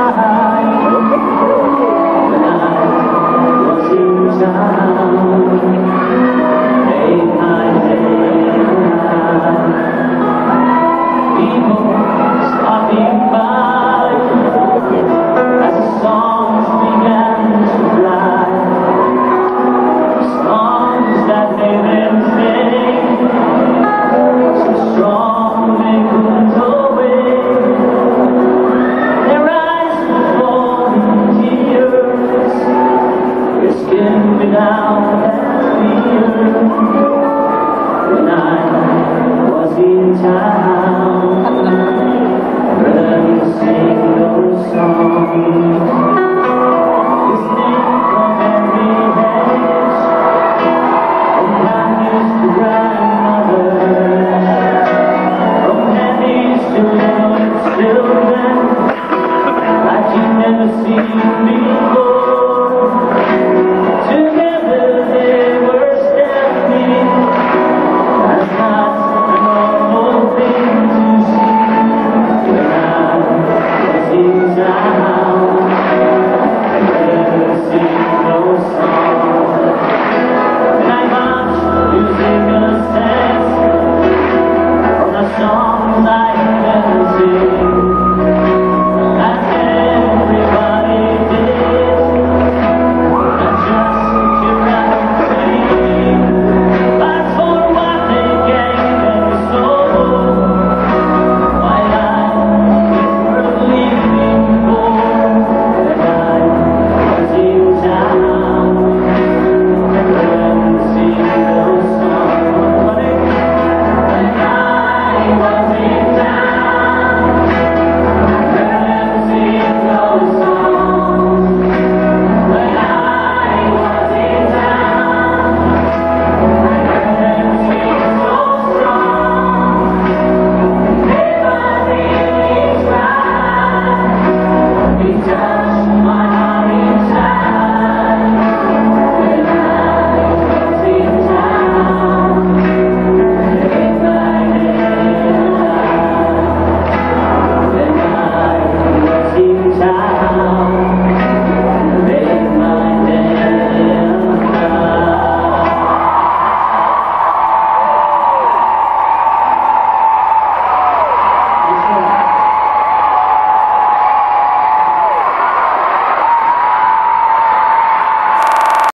Allah.